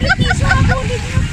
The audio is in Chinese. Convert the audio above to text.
이렇게하 지.